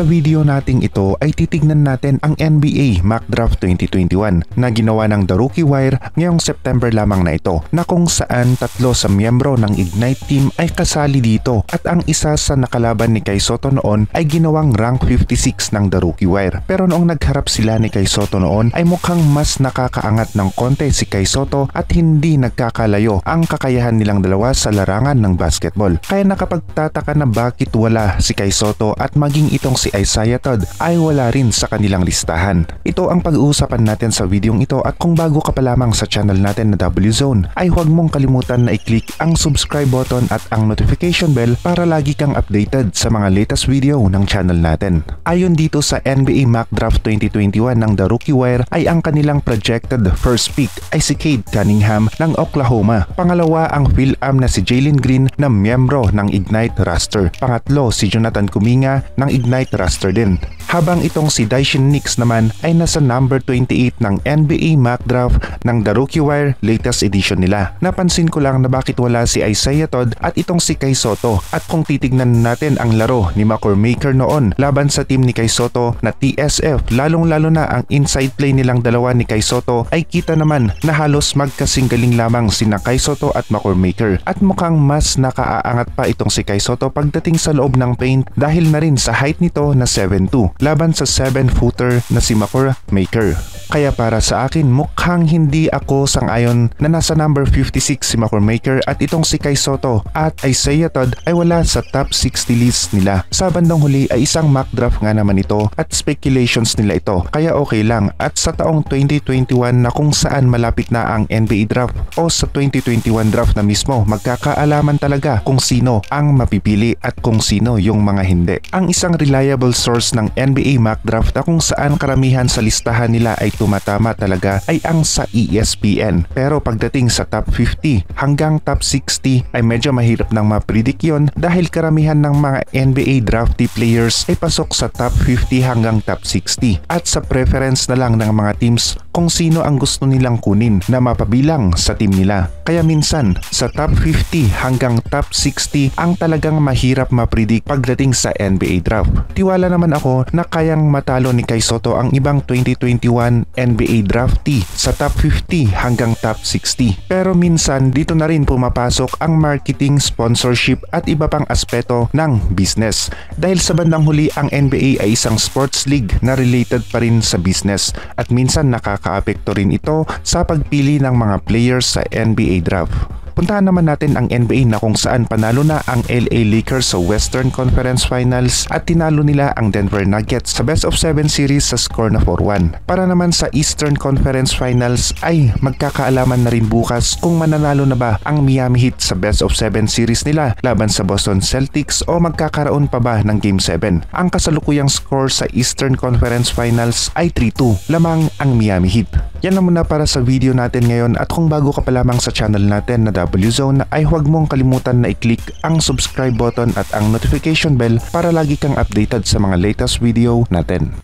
Sa video nating ito ay titignan natin ang NBA Mock Draft 2021 na ginawa ng The Rookie Wire ngayong September lamang na ito na kung saan tatlo sa miyembro ng Ignite team ay kasali dito at ang isa sa nakalaban ni Kai Soto noon ay ginawang rank 56 ng The Rookie Wire. Pero noong nagharap sila ni Kai Soto noon ay mukhang mas nakakaangat ng konti si Kai Soto at hindi nagkakalayo ang kakayahan nilang dalawa sa larangan ng basketball. Kaya nakapagtataka na bakit wala si Kai Soto at maging itong si Isaiah Todd ay wala rin sa kanilang listahan. Ito ang pag-uusapan natin sa videong ito at kung bago ka pa lamang sa channel natin na W Zone ay huwag mong kalimutan na i-click ang subscribe button at ang notification bell para lagi kang updated sa mga latest video ng channel natin. Ayon dito sa NBA Mock Draft 2021 ng The Rookie Wire ay ang kanilang projected first pick ay si Cade Cunningham ng Oklahoma. Pangalawa ang Phil Am na si Jalen Green na miyembro ng Ignite roster. Pangatlo si Jonathan Kuminga ng Ignite roster din. Habang itong si Daishin Nix naman ay nasa number 28 ng NBA Mock Draft ng The Rookie Wire latest edition nila. Napansin ko lang na bakit wala si Isaiah Todd at itong si Kai Soto. At kung titignan natin ang laro ni Maker noon laban sa team ni Kai Soto na TSF lalong lalo na ang inside play nilang dalawa ni Kai Soto ay kita naman na halos magkasing galing lamang sina Kai Soto at Maker. At mukhang mas nakaaangat pa itong si Kai Soto pagdating sa loob ng paint dahil na rin sa height nito na 7'2 laban sa 7-footer na si Makor Maker. Kaya para sa akin mukhang hindi ako sangayon na nasa number 56 si Makor Maker at itong si Kai Soto at Isaiah Todd ay wala sa top 60 list nila. Sa bandang huli ay isang mock draft nga naman ito at speculations nila ito kaya okay lang at sa taong 2021 na kung saan malapit na ang NBA draft o sa 2021 draft na mismo magkakaalaman talaga kung sino ang mapipili at kung sino yung mga hindi. Ang isang reliable source ng NBA mock draft na kung saan karamihan sa listahan nila ay tumatama talaga ay ang sa ESPN. Pero pagdating sa top 50 hanggang top 60 ay medyo mahirap nang mapredict yon dahil karamihan ng mga NBA drafty players ay pasok sa top 50 hanggang top 60 at sa preference na lang ng mga teams kung sino ang gusto nilang kunin na mapabilang sa team nila. Kaya minsan sa top 50 hanggang top 60 ang talagang mahirap mapredict pagdating sa NBA draft. Tiwala naman ako na kayang matalo ni Kai Soto ang ibang 2021 NBA draftee sa top 50 hanggang top 60. Pero minsan dito na rin pumapasok ang marketing, sponsorship at iba pang aspeto ng business. Dahil sa bandang huli ang NBA ay isang sports league na related pa rin sa business at minsan nakakaapekto rin ito sa pagpili ng mga players sa NBA draft. Puntahan naman natin ang NBA na kung saan panalo na ang LA Lakers sa Western Conference Finals at tinalo nila ang Denver Nuggets sa best of 7 series sa score na 4-1. Para naman sa Eastern Conference Finals ay magkakaalaman na rin bukas kung mananalo na ba ang Miami Heat sa best of 7 series nila laban sa Boston Celtics o magkakaroon pa ba ng Game 7. Ang kasalukuyang score sa Eastern Conference Finals ay 3-2 lamang ang Miami Heat. Yan na muna para sa video natin ngayon at kung bago ka pa lamang sa channel natin na W-Zone ay huwag mong kalimutan na i-click ang subscribe button at ang notification bell para lagi kang updated sa mga latest video natin.